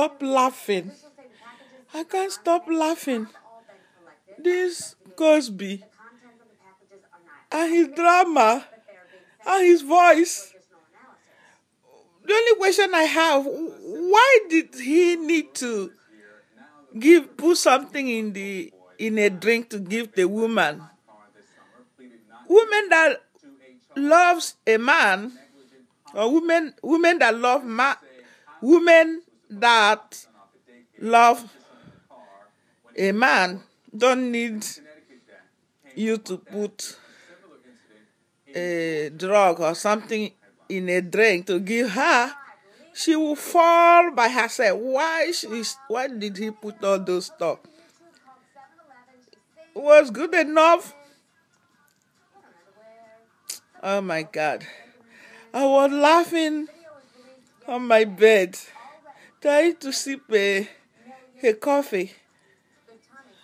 stop laughing. I can't stop laughing. This Cosby and his drama and his voice. The only question I have, why did he need to give put something in the in a drink to give the woman? Women that loves a man or women women that love ma- women that love a man don't need you to put a drug or something in a drink to give her she will fall by herself. Why she's why did he put all those stuff? Was good enough. Oh my god. I was laughing on my bed trying to sip a, a coffee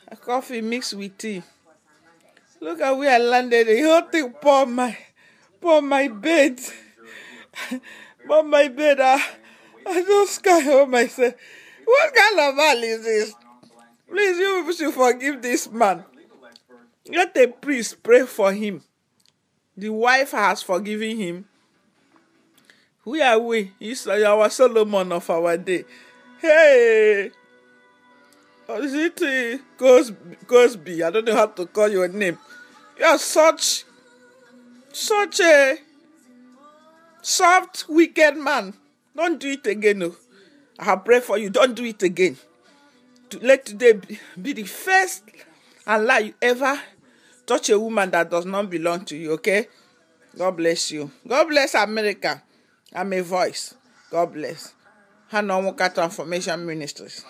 a coffee mixed with tea Look at where I landed. The whole thing pour my pour my bed. pour my bed. I, I just can't help myself. What kind of man is this? Please, you people should forgive this man. Let a priest pray for him. The wife has forgiven him. We are we. He's our Solomon of our day. Hey! It uh, Cosby? I don't know how to call your name. You are such, such a soft, wicked man. Don't do it again. No. I have prayed for you. Don't do it again. To let today be, be the first and last you ever touch a woman that does not belong to you. Okay? God bless you. God bless America. I'm a voice. God bless. Hannah Transformation Ministries.